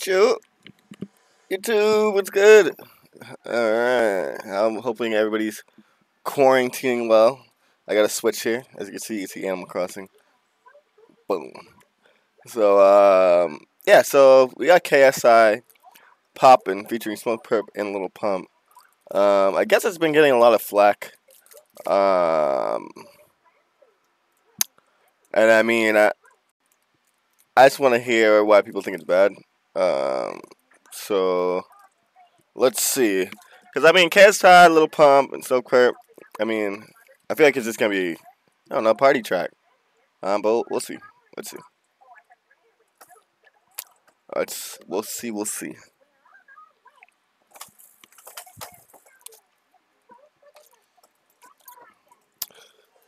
Chill. YouTube, what's good? Alright. I'm hoping everybody's quarantining well. I got a switch here. As you can see, you see Animal Crossing. Boom. So, um, yeah, so we got KSI popping featuring Smokepurpp and Lil Pump. Um, I guess it's been getting a lot of flack. Um, and I mean, I, I just want to hear why people think it's bad. Um, so let's see, because I mean, KSI, Lil Pump, and Smokepurpp. I mean, I feel like it's just gonna be, I don't know, party track. Um, but we'll see. Let's see. Let's we'll see. We'll see.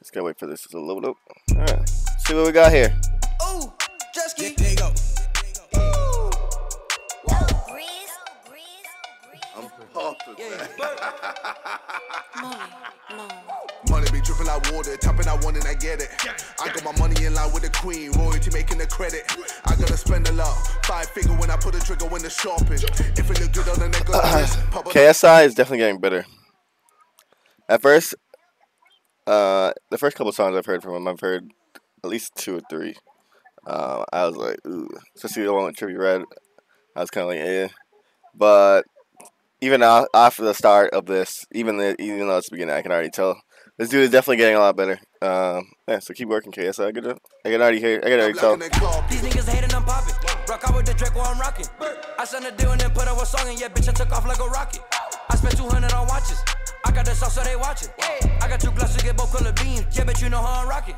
Just gotta wait for this to load up. All right. See what we got here. Pumping. Money be dripping like water, tapping I want and I get it. I got my money in line with the queen, royalty making the credit. I gotta spend a lot, five figure when I put a trigger when the shopping. If it look good on the neck of the wrist, pop a KSI is definitely getting better. At first, uh, the first couple songs I've heard from him, I've heard at least two or three. Uh, I was like, ooh, especially the one with Trippie Redd. I was kind of like, eh. But even a- after the start of this, even the, even though it's the beginning, I can already tell this dude is definitely getting a lot better. Um, yeah, so keep working, KSI. Good job. I can already hear. I can already tell. Black in that car. These niggas hating, I'm popping. Rock out with the Drake while I'm rocking. I signed a deal and then put up a song, and yeah, bitch, I took off like a rocket. I spent 200 on watches. I got the sauce, so they watching. I got two glasses, get both color beams. Yeah, bitch, you know how I'm rocking.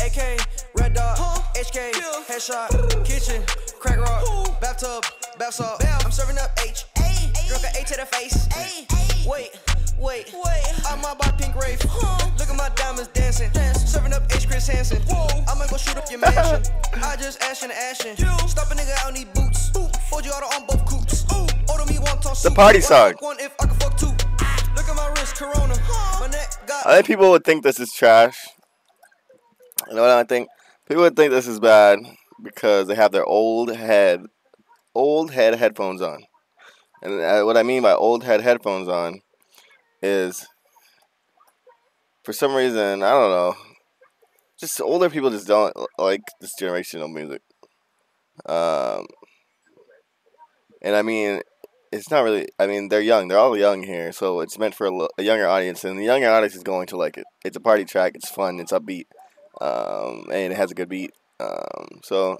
AK, Red Dot, HK, Headshot, Kitchen, Crack Rock, Bathtub, Bath Salt. I'm serving up H. Drunk a A to the face. Wait, wait, wait. I'm out by Pink Wraith. Look at my diamonds dancing. Dance. Serving up H. Chris Hansen. I'ma go shoot up your mansion. I just ashin' ashin'. Stop a nigga, I don't need boots. Hold you auto on both coops. Order me one ton soup. party One song. One if I can fuck two. Look at my wrist, Corona. My neck got. I think people would think this is trash. You know what I think? People would think this is bad because they have their old head, old head headphones on. And uh, what I mean by old head headphones on is, for some reason, I don't know, just older people just don't like this generation of music. Um, and I mean, it's not really. I mean, they're young. They're all young here, so it's meant for a, a younger audience, and the younger audience is going to like it. It's a party track. It's fun. It's upbeat, um, and it has a good beat. Um, so,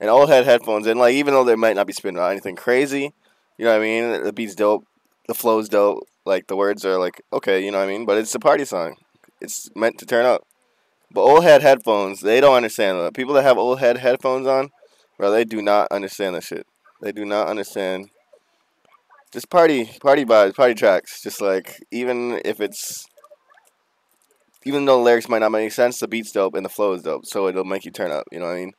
and old head headphones, and like even though they might not be spinning out anything crazy, you know what I mean. The beat's dope. The flow's dope. Like the words are like okay, you know what I mean. But it's a party song. It's meant to turn up. But old head headphones, they don't understand that. People that have old head headphones on, bro, they do not understand that shit. They do not understand just party party vibes, party tracks. Just like even if it's even though the lyrics might not make sense, the beat's dope and the flow is dope, so it'll make you turn up. You know what I mean?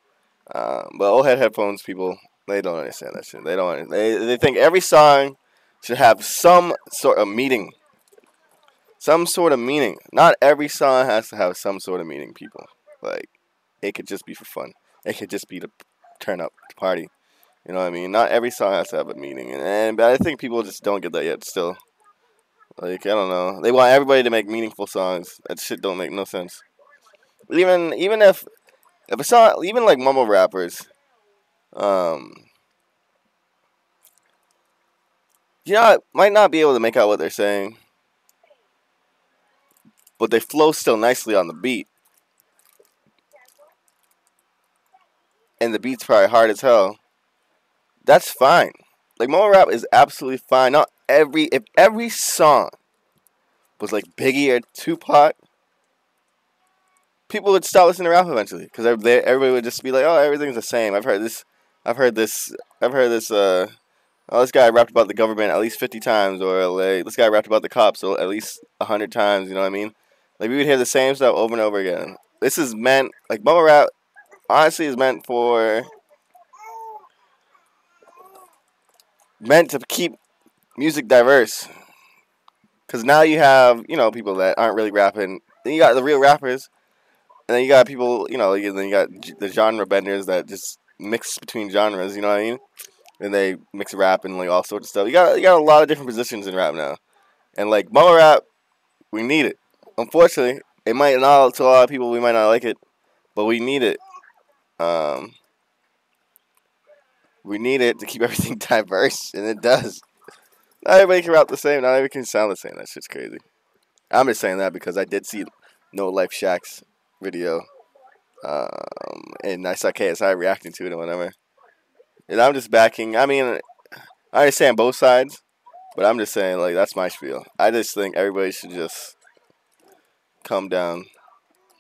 Um, but old head headphones people, they don't understand that shit. They don't. They they think every song should have some sort of meaning. Some sort of meaning. Not every song has to have some sort of meaning, people. Like, it could just be for fun. It could just be to turn up, to party. You know what I mean? Not every song has to have a meaning, and, and but I think people just don't get that yet. Still, like I don't know, they want everybody to make meaningful songs. That shit don't make no sense. Even even if if a song, even like mumble rappers, um, you know, might not be able to make out what they're saying, but they flow still nicely on the beat, and the beat's probably hard as hell that's fine. Like mumble rap is absolutely fine. Not every if every song was like Biggie or Tupac, people would stop listening to rap eventually because everybody would just be like, "Oh, everything's the same." I've heard this. I've heard this. I've heard this. Uh, oh, this guy rapped about the government at least fifty times, or like this guy rapped about the cops at least hundred times. You know what I mean? Like we would hear the same stuff over and over again. This is meant like mumble rap. Honestly, is meant for meant to keep music diverse. Cause now you have you know people that aren't really rapping. Then you got the real rappers, and then you got people you know. Then you got the genre benders that just mix between genres. You know what I mean? And they mix rap and like all sorts of stuff. You got you got a lot of different positions in rap now, and like mumble rap, we need it. Unfortunately, it might not to a lot of people. We might not like it, but we need it. Um, we need it to keep everything diverse, and it does. Not everybody can rap the same. Not everybody can sound the same. That shit's crazy. I'm just saying that because I did see No Life Shaq's video, um, and I saw KSI reacting to it and whatever. And I'm just backing. I mean, I understand both sides, but I'm just saying like that's my spiel. I just think everybody should just calm down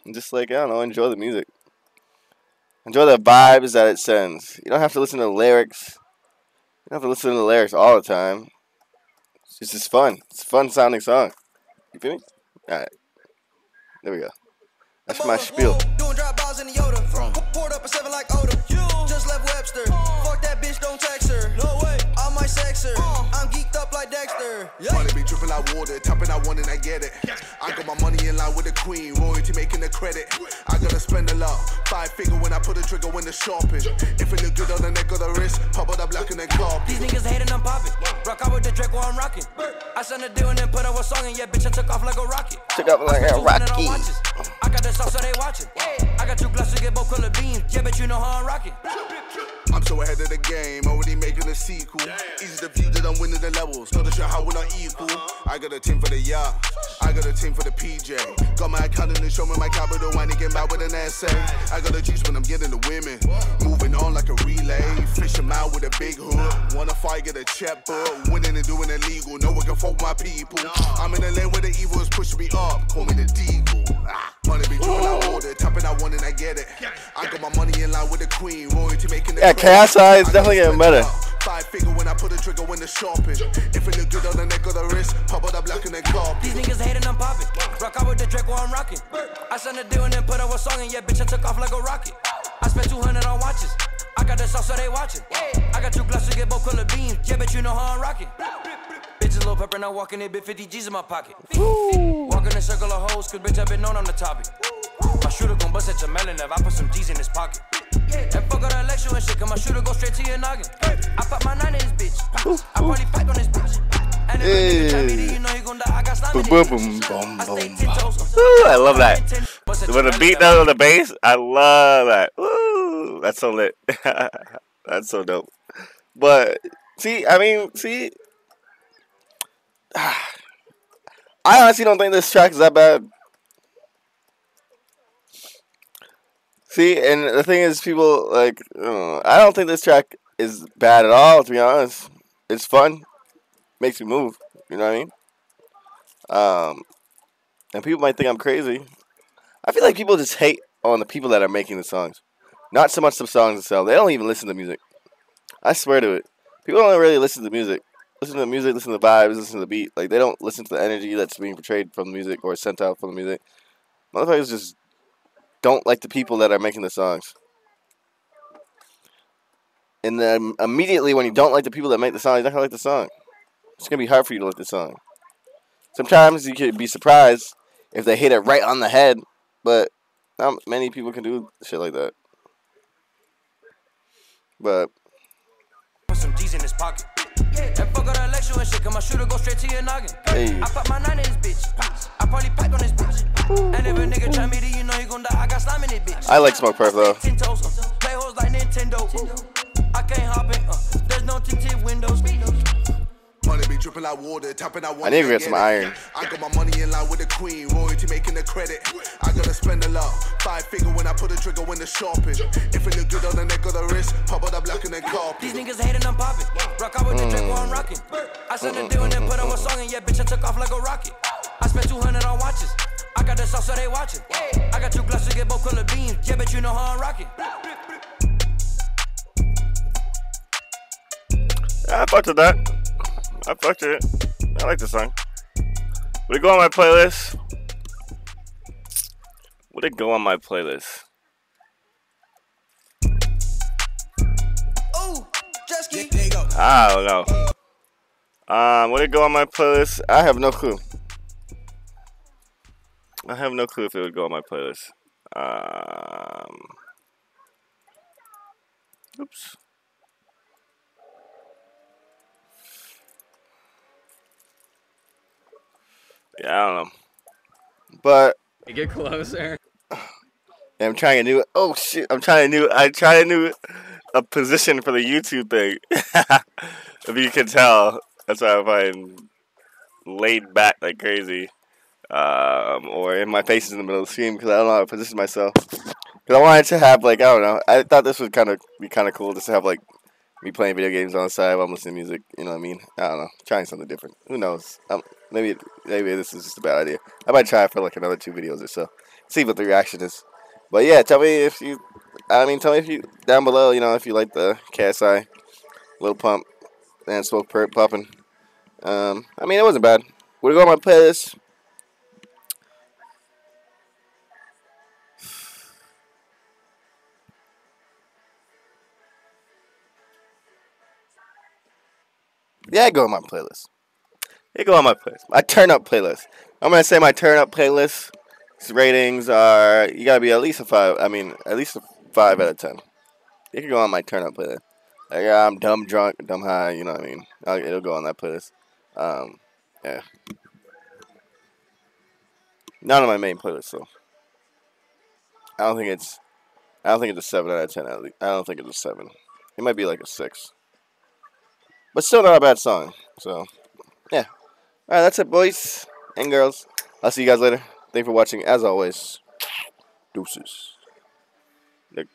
and just like I don't know, enjoy the music. Enjoy the vibes that it sends. You don't have to listen to the lyrics. You don't have to listen to the lyrics all the time. It's just fun. It's a fun sounding song. You feel me? Alright. There we go. That's my spiel. Doing drop balls in the Yoda. Poured up a seven like Oda. Just left Webster. Fuck that bitch, don't text her. No way. I might sex her. Uh. I'm geeked up like Dexter. Money be dripping like water, tapping I want and I get it. I got my money in line with the queen, royalty making the credit. I gotta spend a lot, five figure when I put a trigger when the shopping. If it look good on the neck or the wrist, pop it the black and then cop. These niggas hating, I'm popping. Rock out with the Drake while I'm rocking. I sent a deal and then put out a song, and yeah, bitch, I took off like a rocket. Took off like I spent a 200 on rocket. watches. I got the sauce, so they watching. I got two glasses, to get both color beams. Yeah, bitch, you know how I'm rocking. I'm so ahead of the game, already making a sequel. Easy to view that I'm winning the levels, know to show how we're not equal. I got a team for the yacht, I got a team for the PJ. Got my accountant to show me my capital, I need get mad with an essay. I got a juice when I'm getting the women, moving on like a relay. Fish 'em out with a big hook, wanna fight, get a check book. Winning and doing illegal, no one can fuck my people. I'm in the lane where the evil is pushing me up, call me the deagle. Ah, Money be dripping I order, tapping I want and I get it. I got my money in line with the queen, royalty making the Yeah, credit. KSI is definitely getting better. Five figure when I put a trigger when the shopping. If it look good on the neck or the wrist, pop it up black and then cop. These niggas hating, I'm popping. Rock out with the Draco, I'm rocking. I sent a deal and then put out a song, and yeah, bitch, I took off like a rocket. I spent 200 on watches. I got the sauce, so they watching. I got two glasses, to get both color beams. Yeah, bitch, you know how I'm rocking. Bitches little pepper, now walking it, bit 50 G's in my pocket. Walking in a circle of hoes, cause bitch, I been known on the topic. My shooter gon' bust at your melon if I put some G's in his pocket. And fuck all the election and shit, cause my shooter go straight to your noggin. I pop my nine in his bitch. I probably fight on this bitch. And if a me, you know he gon' die. I got slime Boom, boom, boom, I boom, ten boom. toes. Ooh, I love that. When the beat down on the bass, I love that. Ooh, that's so lit. that's so dope. But see, I mean, see, I honestly don't think this track is that bad. See, and the thing is, people like, uh, I don't think this track is bad at all. To be honest, it's fun, makes me move. You know what I mean? Um, and people might think I'm crazy. I feel like people just hate on the people that are making the songs, not so much the songs themselves. They don't even listen to music. I swear to it. People don't really listen to music. Listen to the music, listen to the vibes, listen to the beat. Like they don't listen to the energy that's being portrayed from the music or sent out from the music. Motherfuckers just don't like the people that are making the songs. And then immediately when you don't like the people that make the song, you're not gonna like the song. It's gonna be hard for you to like the song. Sometimes you could be surprised if they hit it right on the head, but not many people can do shit like that. But Put some G's in his pocket. And fuck all the election and shit, cause my shooter go straight to your noggin. Hey. I pop my nine in his bitch. I probably pack on his bitch. And if a nigga try me, then you know he gon' die. I got slime in it, bitch. I like Smokepurpp though. Ten toes, uh, play hoes like Nintendo. I can't hop in, uh, there's no tinted windows. Money be dripping like water, tapping I want I need to and get some iron. I got my money in line with the queen, royalty making the credit. I gotta spend a lot, five figure when I put a trigger when the shopping. If it look good on the neck or the wrist, pop it up black and then cop. These niggas hating, I'm popping. Rock out with the Draco, I'm rocking. I sent a deal and then put out a song, and yeah, bitch, I took off like a rocket. I spent 200 on watches. I got the sauce, so they watching. I got two glasses, get both color beams. Yeah, bitch, you know how I'm rocking. I fucked with that. I fucked it. I like the song. Would it go on my playlist? Would it go on my playlist? Ooh, jet. I don't know. Um, would it go on my playlist? I have no clue. I have no clue if it would go on my playlist. Um, Oops. Yeah, I don't know. But you Get closer. I'm trying a new. Oh shit! I'm trying a new. I try a new a position for the YouTube thing. if you can tell, that's why I'm find laid back like crazy, um, or in my face is in the middle of the screen because I don't know how to position myself. Because I wanted to have like I don't know. I thought this would kind of be kind of cool just to have like me playing video games on the side while I'm listening to music. You know what I mean? I don't know. Trying something different. Who knows? Um, maybe maybe this is just a bad idea. I might try it for like another two videos or so. See what the reaction is. But yeah, tell me if you. I mean, tell me if you down below. You know, if you like the KSI, Lil Pump, and Smokepurpp popping. Um, I mean, it wasn't bad. We're going on my playlist. Yeah, go on my playlist. It go on my playlist. My turn up playlist. I'm gonna say my turn up playlist ratings are you gotta be at least a five. I mean, at least a five out of ten. It can go on my turn up playlist. Like I'm dumb drunk, dumb high. You know what I mean? I'll, it'll go on that playlist. Um, yeah. Not on my main playlist though. I don't think it's. I don't think it's a seven out of ten. I don't think it's a seven. It might be like a six. But still not a bad song. So, yeah. Alright, that's it, boys and girls. I'll see you guys later. Thank you for watching. As always, deuces. Like-